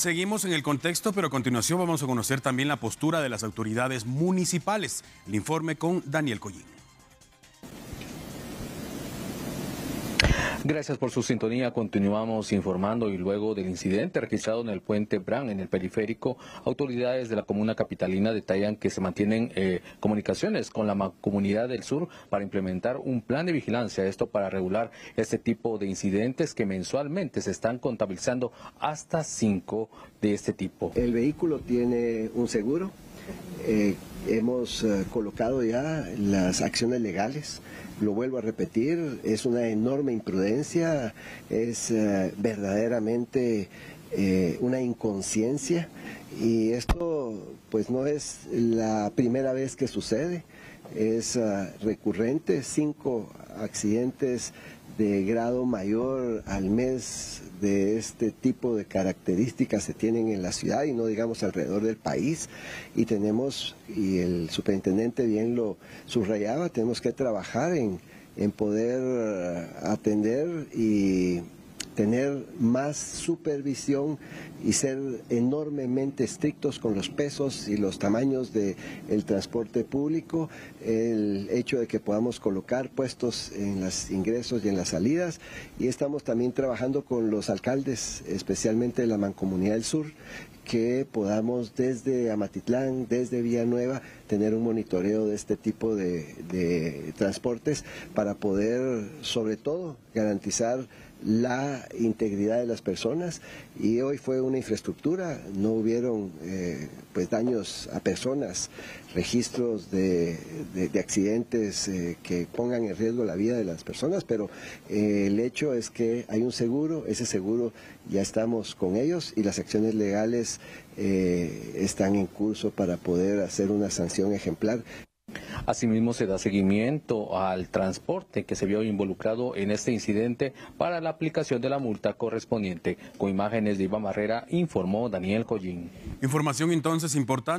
seguimos en el contexto, pero a continuación vamos a conocer también la postura de las autoridades municipales. El informe con Daniel Collín. Gracias por su sintonía. Continuamos informando y luego del incidente registrado en el puente Bran, en el periférico, autoridades de la comuna capitalina detallan que se mantienen eh, comunicaciones con la comunidad del sur para implementar un plan de vigilancia. Esto para regular este tipo de incidentes que mensualmente se están contabilizando hasta cinco de este tipo. El vehículo tiene un seguro. Eh, hemos eh, colocado ya las acciones legales. Lo vuelvo a repetir, es una enorme imprudencia, es eh, verdaderamente eh, una inconsciencia. Y esto pues no es la primera vez que sucede, es recurrente, cinco accidentes de grado mayor al mes de este tipo de características se tienen en la ciudad y no digamos alrededor del país. Y tenemos, y el superintendente bien lo subrayaba, tenemos que trabajar en, en poder atender y tener más supervisión y ser enormemente estrictos con los pesos y los tamaños del el transporte público, el hecho de que podamos colocar puestos en los ingresos y en las salidas. Y estamos también trabajando con los alcaldes, especialmente de la Mancomunidad del Sur, que podamos desde Amatitlán, desde Villanueva, tener un monitoreo de este tipo de, de transportes para poder, sobre todo, garantizar la integridad de las personas. Y hoy fue una infraestructura, no hubieron eh, pues daños a personas, registros de, accidentes eh, que pongan en riesgo la vida de las personas, pero eh, el hecho es que hay un seguro, ese seguro ya estamos con ellos y las acciones legales están en curso para poder hacer una sanción ejemplar. Asimismo, se da seguimiento al transporte que se vio involucrado en este incidente para la aplicación de la multa correspondiente. Con imágenes de Iván Barrera, informó Daniel Collín. Información entonces importante.